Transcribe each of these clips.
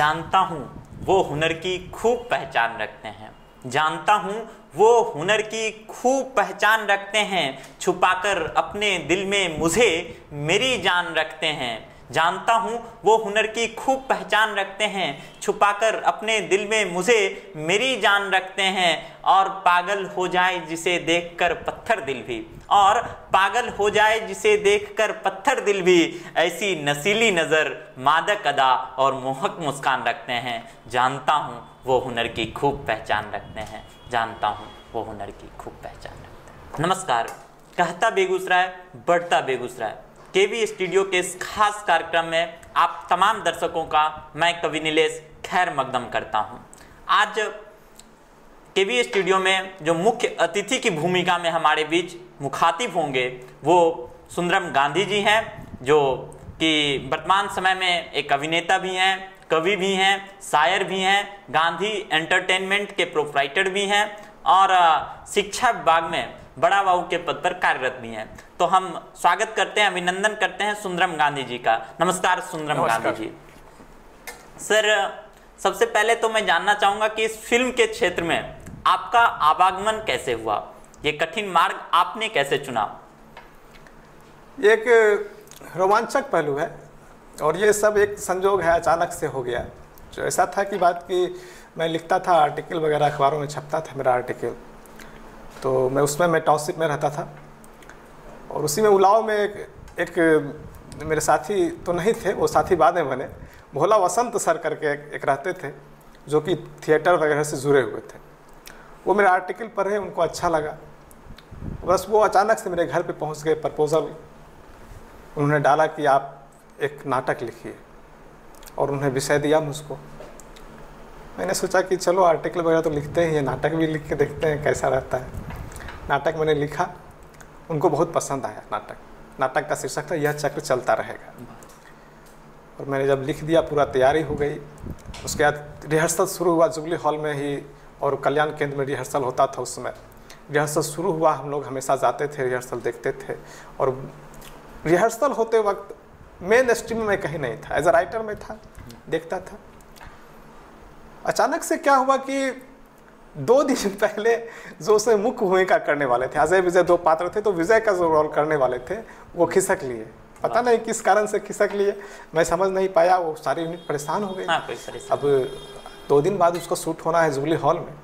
जानता हूँ, वो हुनर की खूब पहचान रखते हैं। जानता हूँ, वो हुनर की खूब पहचान रखते हैं। छुपाकर अपने दिल में मुझे मेरी जान रखते हैं। जानता हूँ, वो हुनर की खूब पहचान रखते हैं। छुपाकर अपने दिल में मुझे मेरी जान रखते हैं और पागल हो जाए जिसे देखकर पत्थर दिल भी। और पागल हो जाए जिसे देखकर पत्थर दिल भी। ऐसी नसीली नज़र, मादक अदा और मोहक मुस्कान रखते हैं। जानता हूँ, वो हुनर की खूब पहचान रखते हैं। जानता हूँ, वो हुनर की खूब पहचान रखते हैं। नमस्कार। कहता बेगूसराय, बढ़ता बेगूसराय। केवी स्टूडियो के इस खास कार्यक्रम में आप तमाम दर्शकों का मैं कवि नीलेश खैर मकदम करता हूँ। आज केवी स्टूडियो में जो मुख्य अतिथि की भूमिका में हमारे बीच मुखातिब होंगे, वो सुंदरम गांधी जी हैं, जो कि वर्तमान समय में एक अभिनेता भी हैं, कवि भी हैं, शायर भी हैं, गांधी एंटरटेनमेंट के प्रोपराइटर भी हैं और शिक्षा विभाग में बड़ा बाबू के पद पर कार्यरत भी हैं। तो हम स्वागत करते हैं अभिनंदन करते हैं सुंदरम गांधी जी का। नमस्कार सुंदरम गांधी जी। सर सबसे पहले तो मैं जानना चाहूँगा कि इस फ़िल्म के क्षेत्र में आपका आवागमन कैसे हुआ? ये कठिन मार्ग आपने कैसे चुना? एक रोमांचक पहलू है और ये सब एक संजोग है अचानक से हो गया। जो ऐसा था कि बात कि मैं लिखता था आर्टिकल वगैरह अखबारों में छपता था मेरा आर्टिकल। तो मैं उसमें मैं टाउनशिप में रहता था। और उसी में उलाव में एक एक मेरे साथी तो नहीं थे वो साथी बाद में बने। भोला वसंत सर करके एक, एक रहते थे जो कि थिएटर वगैरह से जुड़े हुए थे। वो मेरा आर्टिकल पढ़े उनको अच्छा लगा। बस वो अचानक से मेरे घर पे पहुँच गए प्रपोज़ल। उन्होंने डाला कि आप एक नाटक लिखिए और उन्हें विषय दिया मुझको। मैंने सोचा कि चलो आर्टिकल वगैरह तो लिखते हैं ये नाटक भी लिख के देखते हैं कैसा रहता है। नाटक मैंने लिखा उनको बहुत पसंद आया नाटक। नाटक का शीर्षक था, यह चक्र चलता रहेगा। और मैंने जब लिख दिया, पूरा तैयारी हो गई। उसके बाद रिहर्सल शुरू हुआ, जुबली हॉल में ही, और कल्याण केंद्र में रिहर्सल होता था उस समय। रिहर्सल शुरू हुआ, हम लोग हमेशा जाते थे, रिहर्सल देखते थे। और रिहर्सल होते वक्त मेन स्ट्रीम में कहीं नहीं था एज अ राइटर में था, देखता था। अचानक से क्या हुआ कि दो दिन पहले जो उसे मुख्य भूमिका करने वाले थे अजय विजय दो पात्र थे तो विजय का जो रोल करने वाले थे वो खिसक लिए। पता नहीं किस कारण से खिसक लिए मैं समझ नहीं पाया वो सारी यूनिट परेशान हो गई। हाँ, अब दो दिन बाद उसको शूट होना है जुबली हॉल में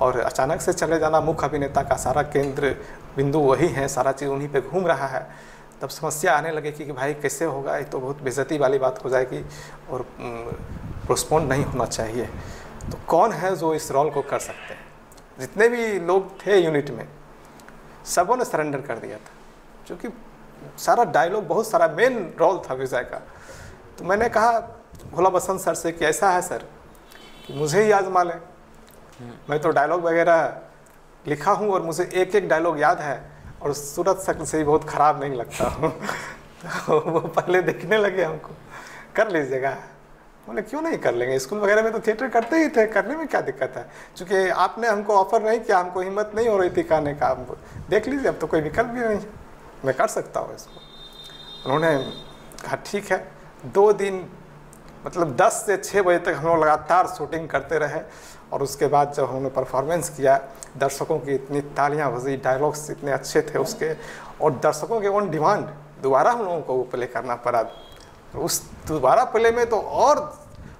और अचानक से चले जाना मुख्य अभिनेता का सारा केंद्र बिंदु वही है सारा चीज़ उन्हीं पे घूम रहा है। तब समस्या आने लगे कि, कि भाई कैसे होगा ये तो बहुत बेजती वाली बात हो जाएगी और पोस्टपोन नहीं होना चाहिए। तो कौन है जो इस रोल को कर सकते हैं? जितने भी लोग थे यूनिट में, सबों ने सरेंडर कर दिया था। क्योंकि सारा डायलॉग बहुत सारा मेन रोल था विजय का। तो मैंने कहा, भोला बसंत सर से कि ऐसा है सर, कि मुझे ही आजमा लें मैं तो डायलॉग वगैरह लिखा हूँ और मुझे एक एक डायलॉग याद है और सूरत शक्ल से ही बहुत ख़राब नहीं लगता हूँ। तो वो पहले देखने लगे हमको। कर लीजिएगा। बोले, क्यों नहीं कर लेंगे? स्कूल वगैरह में तो थिएटर करते ही थे, करने में क्या दिक्कत है? क्योंकि आपने हमको ऑफ़र नहीं किया, हमको हिम्मत नहीं हो रही थी कहने का। देख लीजिए, अब तो कोई विकल्प भी नहीं मैं कर सकता हूँ इसको। उन्होंने कहा, ठीक है। दो दिन मतलब 10 से 6 बजे तक हम लोग लगातार शूटिंग करते रहे और उसके बाद जब हमने परफॉर्मेंस किया, दर्शकों की इतनी तालियाँ बजी डायलॉग्स इतने अच्छे थे उसके और दर्शकों के ऑन डिमांड दोबारा हम लोगों को वो प्ले करना पड़ा। उस दोबारा प्ले में तो और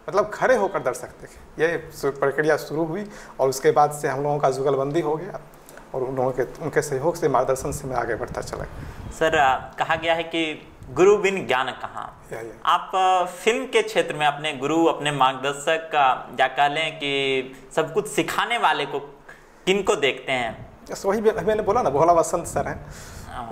मतलब खड़े होकर दर्शक देखे ये प्रक्रिया शुरू हुई और उसके बाद से हम लोगों का जुगलबंदी हो गया और उन लोगों के उनके सहयोग से मार्गदर्शन से मैं आगे बढ़ता चला सर कहा गया है कि गुरु बिन ज्ञान कहाँ? आप फ़िल्म के क्षेत्र में अपने गुरु अपने मार्गदर्शक का या कह लें कि सब कुछ सिखाने वाले को किन को देखते हैं? वही मैंने बोला ना भोला वसंत सर हैं।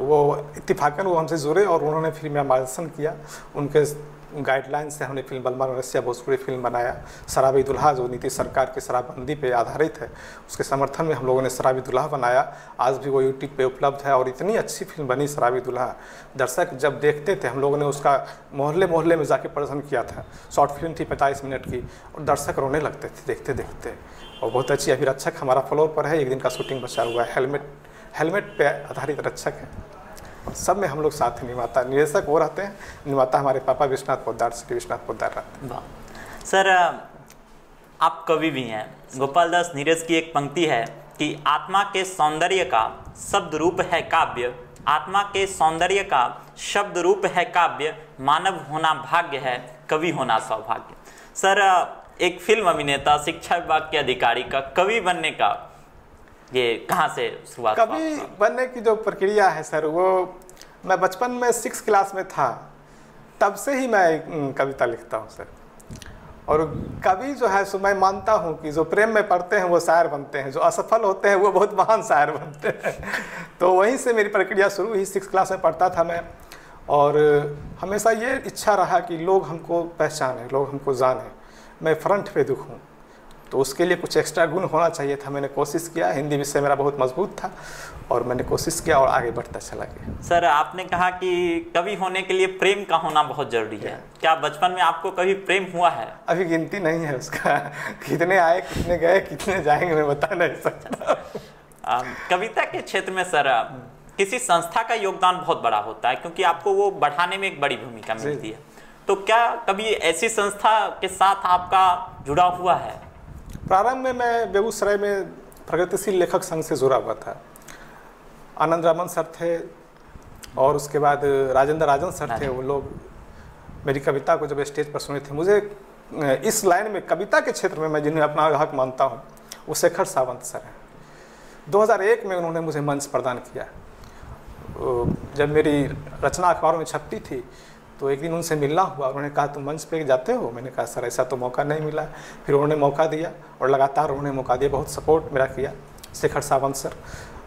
वो इत्तेफाकन वो हमसे जुड़े और उन्होंने फिर मेरा मार्गदर्शन किया। उनके गाइडलाइन से हमने फ़िल्म बलमा रसिया भोजपुरी फ़िल्म बनाया। शराबी दुल्हा जो नीतीश सरकार की शराबबंदी पे आधारित है, उसके समर्थन में हम लोगों ने शराबी दुल्हा बनाया। आज भी वो यूट्यूब पे उपलब्ध है और इतनी अच्छी फ़िल्म बनी शराबी दुल्हा दर्शक जब देखते थे, हम लोगों ने उसका मोहल्ले मोहल्ले में जाके प्रदर्शन किया था। शॉर्ट फ़िल्म थी पैंतालीस मिनट की और दर्शक रोने लगते थे देखते देखते और बहुत अच्छी अभिरक्षक हमारा फ्लोर पर है। एक दिन का शूटिंग बचा हुआ है। हेलमेट हेलमेट पे आधारित रक्षक है। सब में हम लोग साथ निर्माता निदेशक वो रहते हैं। निर्माता हमारे पापा विश्वनाथ पोदार श्री विश्वनाथ पोदार रहते हैं। सर आप कवि भी हैं। गोपाल दास नीरज की एक पंक्ति है कि आत्मा के सौंदर्य का शब्द रूप है काव्य। आत्मा के सौंदर्य का शब्द रूप है काव्य। मानव होना भाग्य है, कवि होना सौभाग्य। सर एक फ़िल्म अभिनेता, शिक्षा विभाग के अधिकारी का कवि बनने का ये कहाँ से शुरुआत कवि बनने की जो प्रक्रिया है सर, वो मैं बचपन में सिक्स क्लास में था, तब से ही मैं कविता लिखता हूँ सर। और कवि जो है, सो मैं मानता हूँ कि जो प्रेम में पढ़ते हैं, वो शायर बनते हैं, जो असफल होते हैं, वो बहुत महान शायर बनते हैं। तो वहीं से मेरी प्रक्रिया शुरू ही सिक्स क्लास में पढ़ता था मैं। और हमेशा ये इच्छा रहा कि लोग हमको पहचाने, लोग हमको जाने। मैं फ्रंट पे दिखूँ तो उसके लिए कुछ एक्स्ट्रा गुण होना चाहिए था। मैंने कोशिश किया हिंदी विषय मेरा बहुत मज़बूत था और मैंने कोशिश किया और आगे बढ़ता चला गया। सर आपने कहा कि कवि होने के लिए प्रेम का होना बहुत ज़रूरी है। क्या बचपन में आपको कभी प्रेम हुआ है? अभी गिनती नहीं है उसका। कितने आए कितने गए कितने जाएँगे मैं बता नहीं सकता। कविता के क्षेत्र में सर किसी संस्था का योगदान बहुत बड़ा होता है क्योंकि आपको वो बढ़ाने में एक बड़ी भूमिका मिलती है। तो क्या कभी ऐसी संस्था के साथ आपका जुड़ा हुआ है? प्रारंभ में मैं बेगूसराय में प्रगतिशील लेखक संघ से जुड़ा हुआ था। आनंद रामन सर थे और उसके बाद राजेंद्र राजन सर थे वो लोग मेरी कविता को जब स्टेज पर सुने थे मुझे इस लाइन में कविता के क्षेत्र में मैं जिन्हें अपना हक मानता हूँ वो शेखर सावंत सर हैं। 2001 में उन्होंने मुझे मंच प्रदान किया। जब मेरी रचना अखबारों में छपती थी तो एक दिन उनसे मिलना हुआ। उन्होंने कहा, तुम मंच पे जाते हो? मैंने कहा, सर, ऐसा तो मौका नहीं मिला। फिर उन्होंने मौका दिया और लगातार उन्होंने मौका दिया, बहुत सपोर्ट मेरा किया, शेखर सावंत सर।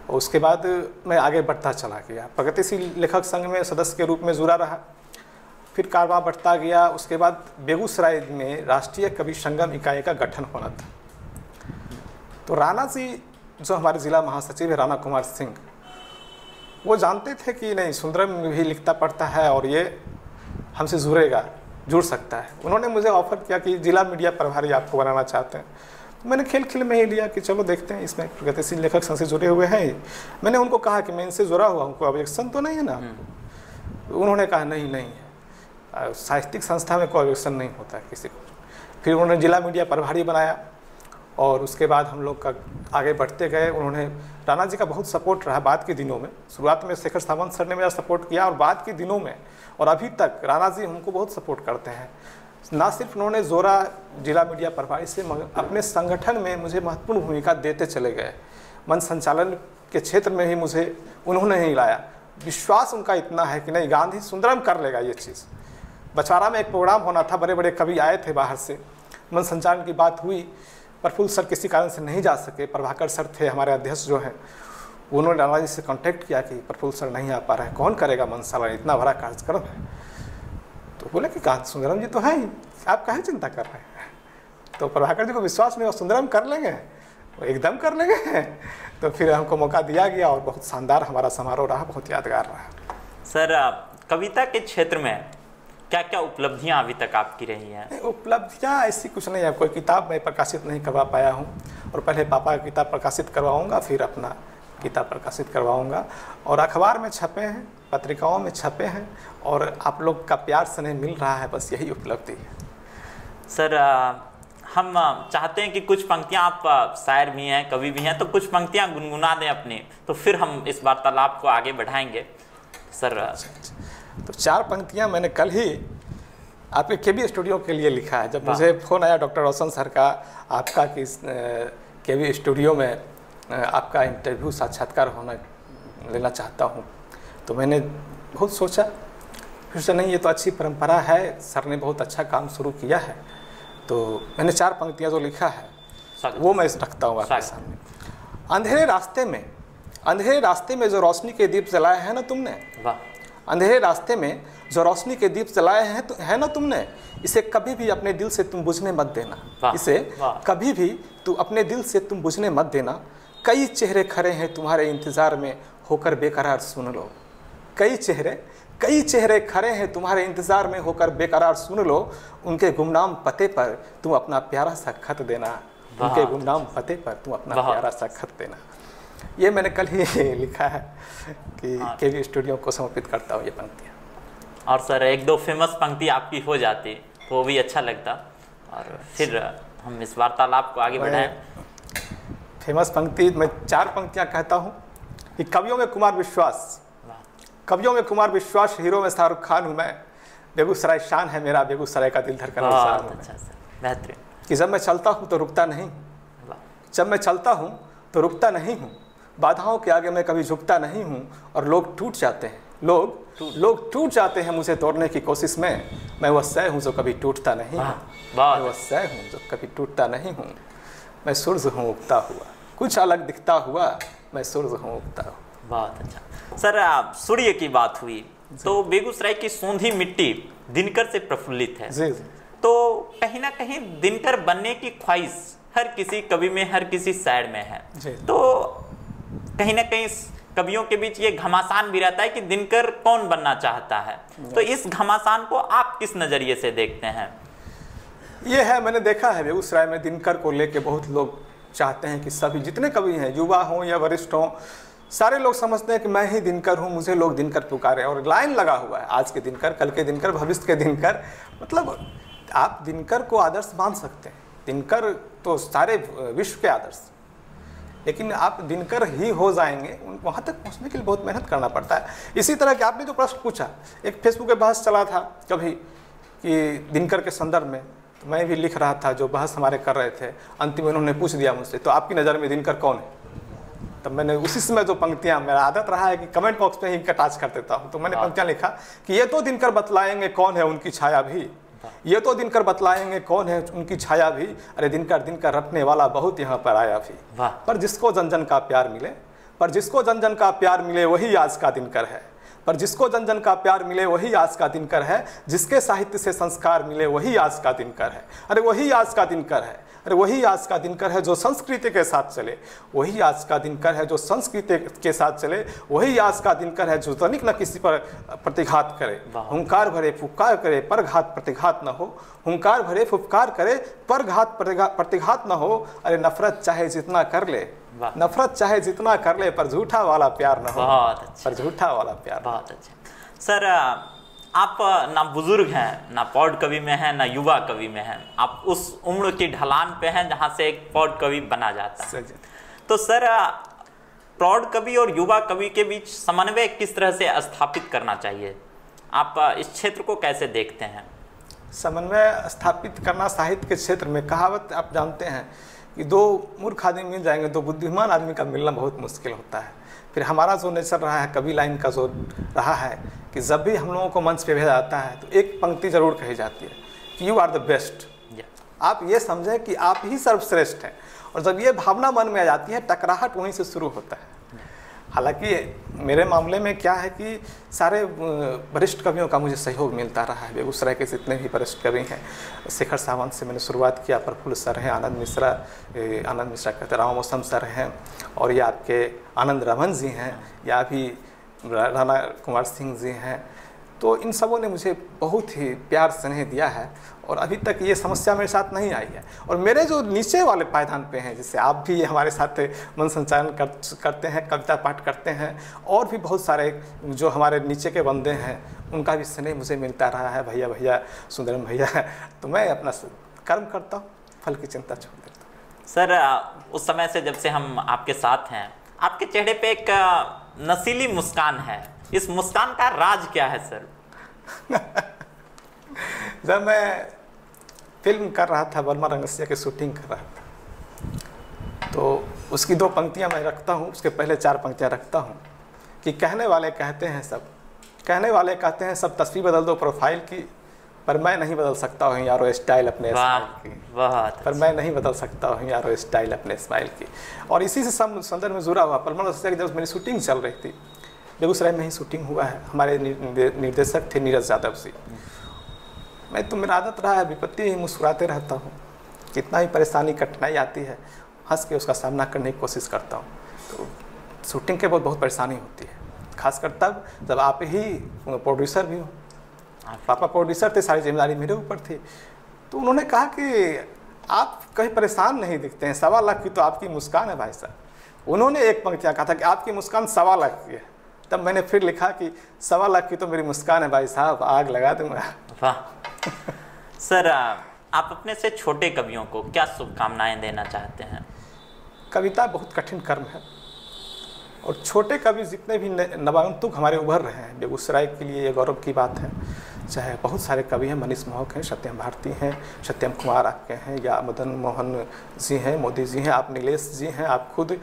और उसके बाद मैं आगे बढ़ता चला गया। प्रगतिशील लेखक संघ में सदस्य के रूप में जुड़ा रहा। फिर कारवा बढ़ता गया। उसके बाद बेगूसराय में राष्ट्रीय कवि संगम इकाई का गठन होना था। तो राणा जी, जो हमारे जिला महासचिव है, राणा कुमार सिंह, वो जानते थे कि नहीं, सुंदरम भी लिखता पढ़ता है और ये हमसे जुड़ेगा जुड़ सकता है। उन्होंने मुझे ऑफ़र किया कि जिला मीडिया प्रभारी आपको बनाना चाहते हैं। तो मैंने खेल खेल में ही लिया कि चलो देखते हैं इसमें प्रगतिशील लेखक संघ से जुड़े हुए हैं। मैंने उनको कहा कि मैं इनसे जुड़ा हुआ हूँ कोई ऑब्जेक्शन तो नहीं है ना? तो उन्होंने कहा नहीं नहीं। साहित्यिक संस्था में कोई ऑब्जेक्शन नहीं होता किसी को। फिर उन्होंने जिला मीडिया प्रभारी बनाया। और उसके बाद हम लोग का आगे बढ़ते गए। उन्होंने राणा जी का बहुत सपोर्ट रहा बाद के दिनों में। शुरुआत में शेखर सावंत सर ने मेरा सपोर्ट किया और बाद के दिनों में और अभी तक राणा जी हमको बहुत सपोर्ट करते हैं। ना सिर्फ़ उन्होंने जोरा जिला मीडिया प्रभारी से, मगर अपने संगठन में मुझे महत्वपूर्ण भूमिका देते चले गए। मन संचालन के क्षेत्र में ही मुझे उन्होंने ही लाया। विश्वास उनका इतना है कि नहीं, गांधी सुंदरम कर लेगा ये चीज़। बछवाड़ा में एक प्रोग्राम होना था बड़े बड़े कवि आए थे बाहर से। मन संचालन की बात हुई प्रफुल्ल सर किसी कारण से नहीं जा सके, प्रभाकर सर थे हमारे अध्यक्ष जो हैं, उन्होंने राणा जी से कांटेक्ट किया कि प्रफुल्ल सर नहीं आ पा रहे हैं। कौन करेगा मन संचालन इतना बड़ा कार्यक्रम है। तो बोले कि कहा, सुंदरम जी तो हैं आप काहे चिंता कर रहे हैं? तो प्रभाकर जी को विश्वास नहीं हुआ, सुंदरम कर लेंगे, वो एकदम कर लेंगे। तो फिर हमको मौका दिया गया और बहुत शानदार हमारा समारोह रहा, बहुत यादगार रहा। सर कविता के क्षेत्र में क्या क्या उपलब्धियाँ अभी तक आपकी रही हैं? उपलब्धियाँ ऐसी कुछ नहीं है। कोई किताब मैं प्रकाशित नहीं करवा पाया हूँ। और पहले पापा की किताब प्रकाशित करवाऊँगा फिर अपना किताब प्रकाशित करवाऊँगा। और अखबार में छपे हैं पत्रिकाओं में छपे हैं और आप लोग का प्यार स्नेह मिल रहा है बस यही उपलब्धि है। सर हम चाहते हैं कि कुछ पंक्तियाँ आप शायर भी हैं कवि भी हैं तो कुछ पंक्तियाँ गुनगुना दें अपनी तो फिर हम इस वार्तालाप को आगे बढ़ाएँगे। सर अ, तो चार पंक्तियाँ मैंने कल ही आपके के बी स्टूडियो के लिए लिखा है। जब मुझे फ़ोन आया डॉक्टर रोशन सर का आपका कि के बी स्टूडियो में आपका इंटरव्यू साक्षात्कार होना लेना चाहता हूँ। तो मैंने बहुत सोचा फिर से नहीं ये तो अच्छी परंपरा है सर ने बहुत अच्छा काम शुरू किया है। तो मैंने चार पंक्तियाँ जो लिखा है वो मैं रखता हूँ आपके सामने। अंधेरे रास्ते में अंधेरे रास्ते में जो रोशनी के दीप जलाए हैं ना तुमने वाह। अंधेरे रास्ते में जो रोशनी के दीप जलाए हैं तो है ना तुमने? इसे कभी भी अपने दिल से तुम बुझने मत देना। इसे कभी भी तू अपने दिल से तुम बुझने मत देना। कई चेहरे खड़े हैं तुम्हारे इंतज़ार में होकर बेकरार सुन लो। कई चेहरे कई चेहरे खड़े हैं तुम्हारे इंतज़ार में होकर बेकरार सुन लो। उनके गुमनाम पते पर तुम अपना प्यारा सा खत देना। उनके गुमनाम पते पर तुम अपना प्यारा सा खत देना। ये मैंने कल ही लिखा है कि हाँ। के वी स्टूडियो को समर्पित करता हूँ ये पंक्तियाँ और सर एक दो फ़ेमस पंक्ति आपकी हो जाती तो भी अच्छा लगता। और फिर हम इस वार्तालाप को आगे बढ़ाएँ। फ़ेमस पंक्ति मैं चार पंक्तियाँ कहता हूँ। कि कवियों में कुमार विश्वास कवियों में कुमार विश्वास हीरो में शाहरुख खान हूँ मैं। बेगूसराय शान है मेरा बेगूसराय का दिल धड़कन अच्छा सर बेहतरीन। कि जब मैं चलता हूँ तो रुकता नहीं। जब मैं चलता हूँ तो रुकता नहीं हूँ। बाधाओं के आगे मैं कभी झुकता नहीं हूँ और लोग टूट जाते हैं। लोग लोग टूट जाते हैं मुझे तोड़ने की कोशिश में। मैं वह सह हूँ जो कभी टूटता नहीं हूँ मैं वह सह हूँ जो कभी टूटता नहीं हूँ। मैं सूरज हूँ उगता हुआ। कुछ अलग दिखता हुआ मैं सूरज हूँ उगता हुआ। बहुत अच्छा। सर आप सूर्य की बात हुई। तो बेगूसराय की सोंधी मिट्टी दिनकर से प्रफुल्लित है। जी जी। तो कहीं ना कहीं दिनकर बनने की ख्वाहिश हर किसी कवि में हर किसी शायर में है। जी। तो कहीं ना कहीं कवियों के बीच ये घमासान भी रहता है कि दिनकर कौन बनना चाहता है। तो इस घमासान को आप किस नज़रिए से देखते हैं? ये है मैंने देखा है बेगूसराय में दिनकर को लेके बहुत लोग चाहते हैं कि सभी जितने कवि हैं युवा हों या वरिष्ठ हों सारे लोग समझते हैं कि मैं ही दिनकर हूँ मुझे लोग दिनकर पुकारे और लाइन लगा हुआ है आज के दिनकर कल के दिनकर भविष्य के दिनकर। मतलब आप दिनकर को आदर्श मान सकते हैं। दिनकर तो सारे विश्व के आदर्श। लेकिन आप दिनकर ही हो जाएँगे उन- वहाँ तक पहुँचने के लिए बहुत मेहनत करना पड़ता है। इसी तरह कि आपने जो प्रश्न पूछा एक फेसबुक पे बहस चला था कभी कि दिनकर के संदर्भ में तो मैं भी लिख रहा था जो बहस हमारे कर रहे थे अंतिम में उन्होंने पूछ दिया मुझसे तो आपकी नज़र में दिनकर कौन है? तब मैंने उसी समय जो पंक्तियाँ मेरा आदत रहा है कि कमेंट बॉक्स में ही कटाच कर देता हूँ। तो मैंने पंक्तियाँ लिखा कि ये तो दिनकर बतलाएँगे कौन है उनकी छाया भी। ये तो दिनकर बतलाएँगे कौन है उनकी छाया भी। अरे दिनकर दिनकर रटने वाला बहुत यहाँ पर आया भी पर जिसको जन जन का प्यार मिले पर जिसको जन जन का प्यार मिले वही आज का दिनकर है। पर जिसको जन जन का प्यार मिले वही आज का दिनकर है। जिसके साहित्य से संस्कार मिले वही आज का दिनकर है। अरे वही आज का दिनकर है। अरे वही आज का दिनकर है जो संस्कृति के साथ चले। वही आज का दिनकर है जो संस्कृति के साथ चले। वही आज का दिनकर है जो तनिक न किसी पर प्रतिघात करे। हुंकार भरे फुफकार करे पर घात प्रतिघात न हो। हुंकार भरे फुपकार करे पर घात प्रतिघात न हो। अरे नफरत चाहे जितना कर ले नफरत चाहे जितना कर ले पर झूठा वाला प्यार न हो। बहुत अच्छा। पर झूठा वाला प्यार बहुत अच्छा। सर आप ना बुज़ुर्ग हैं ना पौड कवि में हैं ना युवा कवि में हैं। आप उस उम्र की ढलान पे हैं जहाँ से एक पौड कवि बना जाता है। तो सर प्रौढ़ कवि और युवा कवि के बीच समन्वय किस तरह से स्थापित करना चाहिए? आप इस क्षेत्र को कैसे देखते हैं? समन्वय स्थापित करना साहित्य के क्षेत्र में कहावत आप जानते हैं कि दो मूर्ख आदमी मिल जाएँगे दो बुद्धिमान आदमी का मिलना बहुत मुश्किल होता है। फिर हमारा जो नेचर रहा है कवि लाइन का जो रहा है कि जब भी हम लोगों को मंच पे भेजा जाता है तो एक पंक्ति ज़रूर कही जाती है कि यू आर द बेस्ट आप ये समझें कि आप ही सर्वश्रेष्ठ हैं। और जब ये भावना मन में आ जाती है टकराहट वहीं से शुरू होता है। हालाँकि मेरे मामले में क्या है कि सारे वरिष्ठ कवियों का मुझे सहयोग मिलता रहा है। बेगूसराय के जितने भी वरिष्ठ कवि हैं, शेखर सावंत से मैंने शुरुआत किया, प्रफुल्ल सर हैं, आनंद मिश्रा आनंद मिश्रा कहते राम मौसम सर हैं, और ये आपके आनंद रमन जी हैं, या भी राणा कुमार सिंह जी हैं। तो इन सबों ने मुझे बहुत ही प्यार स्नेह दिया है। और अभी तक ये समस्या मेरे साथ नहीं आई है। और मेरे जो नीचे वाले पायदान पे हैं जैसे आप भी हमारे साथ मन संचालन कर, करते हैं कविता पाठ करते हैं और भी बहुत सारे जो हमारे नीचे के बंदे हैं उनका भी स्नेह मुझे मिलता रहा है भैया भैया सुंदरम भैया तो मैं अपना कर्म करता हूँ फल की चिंता छोड़ देता हूँ। सर उस समय से जब से हम आपके साथ हैं आपके चेहरे पे एक नसीली मुस्कान है। इस मुस्कान का राज क्या है सर? जब मैं फ़िल्म कर रहा था बर्मा रंगसिया की शूटिंग कर रहा था तो उसकी दो पंक्तियाँ मैं रखता हूँ उसके पहले चार पंक्तियाँ रखता हूँ कि कहने वाले कहते हैं सब। कहने वाले कहते हैं सब तस्वीर बदल दो प्रोफ़ाइल की पर मैं नहीं बदल सकता हूँ यारो स्टाइल अपने स्माइल की। बहुत पर मैं नहीं बदल सकता हूँ यारो स्टाइल अपने स्माइल की। और इसी से सम संदर्भ में जुड़ा हुआ परमल रसिया की जब मेरी शूटिंग चल रही थी बेगूसराय में ही शूटिंग हुआ है। हमारे निर्देशक थे नीरज यादव जी। मैं तो मेरा आदत रहा है, विपत्ति ही मुस्कुराते रहता हूँ। कितना ही परेशानी, कठिनाई आती है, हंस के उसका सामना करने की कोशिश करता हूँ। तो शूटिंग के बहुत बहुत परेशानी होती है। खासकर तब जब आप ही प्रोड्यूसर भी हो। पापा प्रोड्यूसर थे, सारी ज़िम्मेदारी मेरे ऊपर थी। तो उन्होंने कहा कि आप कहीं परेशान नहीं दिखते हैं, सवा लाख की तो आपकी मुस्कान है भाई साहब। उन्होंने एक पंक्तियाँ कहा था कि आपकी मुस्कान सवा लाख की है। तब मैंने फिर लिखा कि सवा लाख की तो मेरी मुस्कान है भाई साहब, आग लगा दूँगा। वाह। सर आप अपने से छोटे कवियों को क्या शुभकामनाएँ देना चाहते हैं? कविता बहुत कठिन कर्म है। और छोटे कवि जितने भी नवागंतुक हमारे उभर रहे हैं, बेगूसराय के लिए ये गौरव की बात है, चाहे बहुत सारे कवि हैं, मनीष मोहक हैं, सत्यम भारती हैं, सत्यम कुमार आपके हैं, या मदन मोहन जी हैं, मोदी जी हैं, आप नीलेश जी हैं, आप खुद,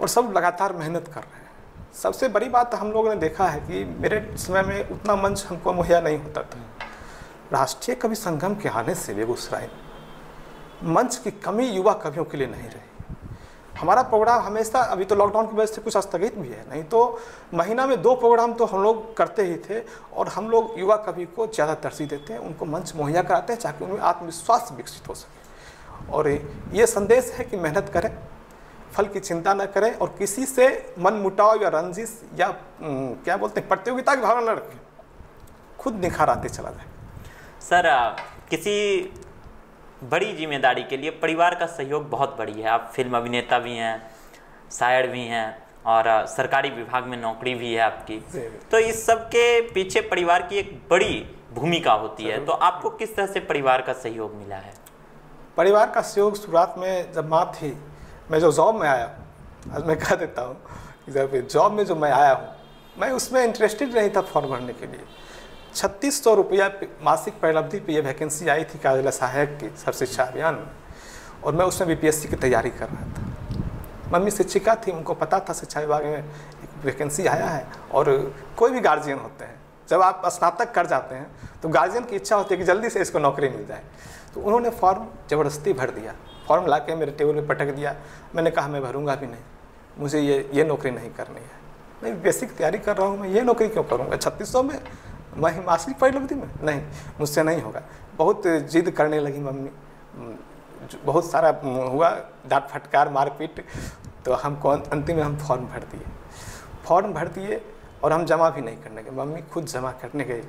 और सब लगातार मेहनत कर रहे हैं। सबसे बड़ी बात हम लोगों ने देखा है कि मेरे समय में उतना मंच हमको मुहैया नहीं होता था। राष्ट्रीय कवि संगम के आने से बेगूसराय मंच की कमी युवा कवियों के लिए नहीं रही। हमारा प्रोग्राम हमेशा अभी तो लॉकडाउन की वजह से कुछ स्थगित भी है, नहीं तो महीना में दो प्रोग्राम तो हम लोग करते ही थे और हम लोग युवा कवि को ज़्यादा तरजीह देते हैं, उनको मंच मुहैया कराते हैं ताकि उनमें आत्मविश्वास विकसित हो सके। और ये संदेश है कि मेहनत करें, फल की चिंता न करें और किसी से मन मुटाव या रंजिश या क्या बोलते हैं, प्रतियोगिता की भावना न रखें। खुद निखार आते चला जाए। सर किसी बड़ी ज़िम्मेदारी के लिए परिवार का सहयोग बहुत बड़ी है। आप फ़िल्म अभिनेता भी हैं शायर भी हैं और सरकारी विभाग में नौकरी भी है आपकी। तो इस सब के पीछे परिवार की एक बड़ी भूमिका होती है। तो आपको किस तरह से परिवार का सहयोग मिला है? परिवार का सहयोग शुरुआत में जब माँ थी मैं जो जॉब में आया आज मैं कह देता हूँ जब जॉब में जो मैं आया हूँ मैं उसमें इंटरेस्टेड नहीं था फॉर्म भरने के लिए। छत्तीस सौ रुपया मासिक परिलब्धि पे ये वैकेंसी आई थी कार्यालय सहायक की सर्व शिक्षा अभियान में। और मैं उसमें बीपीएससी की तैयारी कर रहा था। मम्मी शिक्षिका थी, उनको पता था शिक्षा विभाग में एक वैकेंसी आया है और कोई भी गार्जियन होते हैं। जब आप स्नातक कर जाते हैं तो गार्जियन की इच्छा होती है कि जल्दी से इसको नौकरी मिल जाए। तो उन्होंने फॉर्म ज़बरदस्ती भर दिया। फॉर्म ला के मेरे टेबल पर पटक दिया। मैंने कहा, मैं भरूँगा भी नहीं। मुझे ये ये नौकरी नहीं करनी है। मैं बेसिक तैयारी कर रहा हूँ। मैं ये नौकरी क्यों करूँगा? छत्तीस में मैं मासिक लूँगी मैं नहीं, मुझसे नहीं होगा। बहुत जिद करने लगी मम्मी। बहुत सारा हुआ, डांट फटकार, मारपीट। तो हम कौन अंतिम में हम फॉर्म भर दिए। फॉर्म भर दिए और हम जमा भी नहीं करने गए। मम्मी खुद जमा करने गई।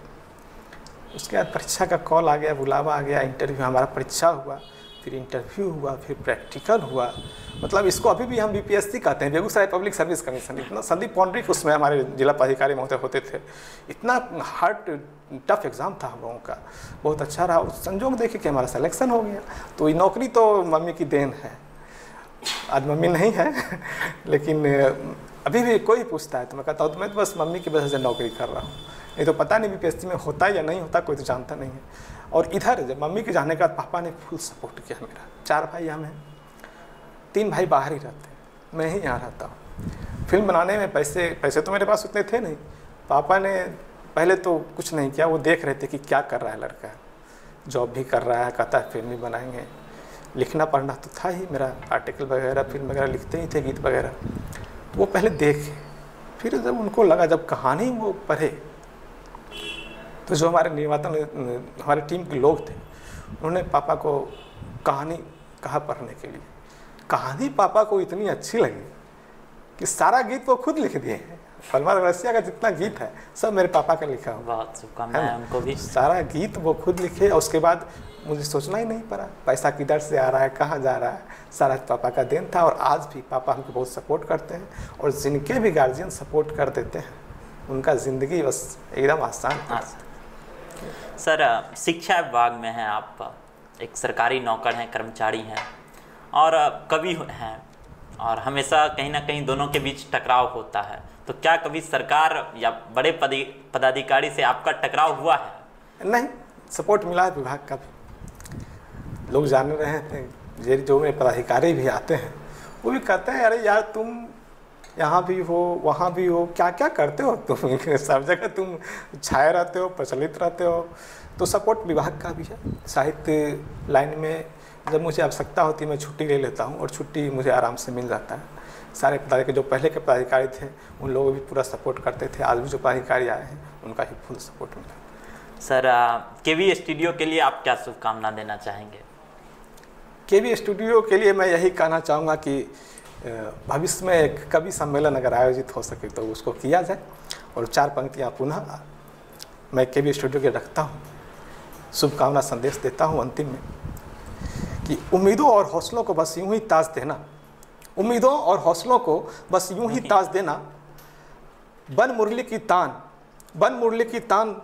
उसके बाद परीक्षा का कॉल आ गया, बुलावा आ गया, इंटरव्यू, हमारा परीक्षा हुआ। फिर इंटरव्यू हुआ, फिर प्रैक्टिकल हुआ। मतलब इसको अभी भी हम बीपीएससी कहते हैं, बेगूसराय पब्लिक सर्विस कमीशन इतना संदीप पौंड्रिक उसमें हमारे जिला पदाधिकारी महोदय होते थे। इतना हार्ड टफ एग्ज़ाम था हम लोगों का। बहुत अच्छा रहा। और संजोग देखे कि हमारा सिलेक्शन हो गया। तो ये नौकरी तो मम्मी की देन है। आज मम्मी नहीं है, लेकिन अभी भी कोई पूछता है तो मैं कहता हूँ तो मैं तो बस मम्मी की वजह से नौकरी कर रहा हूँ। नहीं तो पता नहीं बीपीएससी में होता है या नहीं होता, कोई तो जानता नहीं है। और इधर जब मम्मी के जाने के बाद पापा ने फुल सपोर्ट किया मेरा। चार भाई हम हैं। तीन भाई बाहर ही रहते मैं ही यहाँ रहता हूँ। फ़िल्म बनाने में पैसे पैसे तो मेरे पास उतने थे नहीं। पापा ने पहले तो कुछ नहीं किया। वो देख रहे थे कि क्या कर रहा है लड़का। जॉब भी कर रहा है, कहता है फ़िल्म भी बनाएँगे। लिखना पढ़ना तो था ही। मेरा आर्टिकल वगैरह, फ़िल्म वगैरह लिखते ही थे, गीत वगैरह। तो वो पहले देखे। फिर जब उनको लगा, जब कहानी वो पढ़े तो जो हमारे निर्माता हमारे टीम के लोग थे उन्होंने पापा को कहानी कहा पढ़ने के लिए। कहानी पापा को इतनी अच्छी लगी कि सारा गीत वो खुद लिख दिए हैं। फलमा रसिया का जितना गीत है सब मेरे पापा का लिखा हुआ। बहुत शुभकामनाएँ उनको भी। सारा गीत वो खुद लिखे और उसके बाद मुझे सोचना ही नहीं पड़ा पैसा किधर से आ रहा है कहाँ जा रहा है। सारा पापा का देन था और आज भी पापा हमको बहुत सपोर्ट करते हैं और जिनके भी गार्जियन सपोर्ट कर देते हैं उनका ज़िंदगी बस एकदम आसान है। सर शिक्षा विभाग में हैं आप एक सरकारी नौकर हैं, कर्मचारी हैं और कवि हैं और हमेशा कहीं ना कहीं दोनों के बीच टकराव होता है। तो क्या कभी सरकार या बड़े पदाधिकारी से आपका टकराव हुआ है? नहीं, सपोर्ट मिला है विभाग का भी। लोग जान रहे हैं जो पदाधिकारी भी आते हैं, वो भी कहते हैं, अरे यार, तुम यहाँ भी हो वहाँ भी हो क्या क्या करते हो तुम? सब जगह तुम छाए रहते हो प्रचलित रहते हो। तो सपोर्ट विभाग का भी है। साहित्य लाइन में जब मुझे आवश्यकता होती है मैं छुट्टी ले लेता हूँ और छुट्टी मुझे आराम से मिल जाता है। सारे पदाधिकारी जो पहले के पदाधिकारी थे उन लोग भी पूरा सपोर्ट करते थे। आज भी जो पदाधिकारी आए हैं उनका ही फुल सपोर्ट मिला। सर के वी स्टूडियो के लिए आप क्या शुभकामना देना चाहेंगे? के वी स्टूडियो के लिए मैं यही कहना चाहूँगा कि भविष्य में एक कवि सम्मेलन अगर आयोजित हो सके तो उसको किया जाए। और चार पंक्तियाँ पुनः मैं के वी स्टूडियो के रखता हूँ। शुभकामना संदेश देता हूँ अंतिम में कि उम्मीदों और हौसलों को बस यूँ ही ताज देना उम्मीदों और हौसलों को बस यूँ ही ताज देना बन मुरली की तान बन मुरली की तान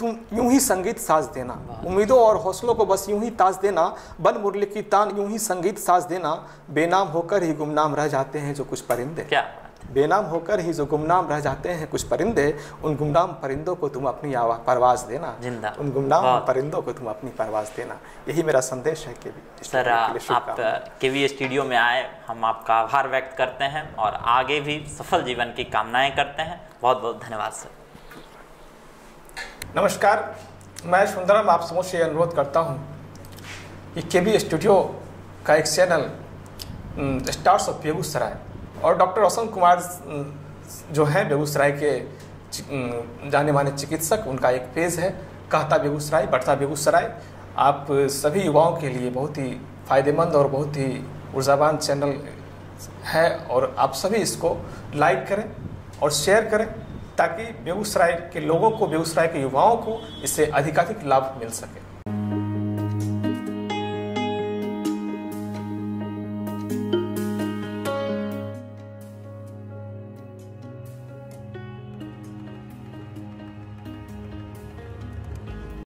तुम यूँ ही संगीत साज देना। उम्मीदों और हौसलों को बस यूँ ही ताज देना। बन मुरली की तान यूँ ही संगीत साज देना। बेनाम होकर ही गुमनाम रह जाते हैं जो कुछ परिंदे। क्या बेनाम होकर ही जो गुमनाम रह जाते हैं कुछ परिंदे उन गुमनाम परिंदों को तुम अपनी परवाज देना। ज़िंदा। उन गुमनाम परिंदों को तुम अपनी परवाज देना। यही मेरा संदेश है के सर आप के वी स्टूडियो में आए हम आपका आभार व्यक्त करते हैं और आगे भी सफल जीवन की कामनाएँ करते हैं। बहुत बहुत धन्यवाद सर। नमस्कार, मैं सुंदरम आप समझ से अनुरोध करता हूँ कि के बी स्टूडियो का एक चैनल स्टार्स ऑफ़ बेगूसराय और डॉक्टर रोशन कुमार जो हैं बेगूसराय के जाने माने चिकित्सक, उनका एक पेज है, कहता बेगूसराय बढ़ता बेगूसराय। आप सभी युवाओं के लिए बहुत ही फ़ायदेमंद और बहुत ही ऊर्जावान चैनल है और आप सभी इसको लाइक करें और शेयर करें। ताकि बेगूसराय के लोगों को बेगूसराय के युवाओं को इससे अधिकाधिक लाभ मिल सके।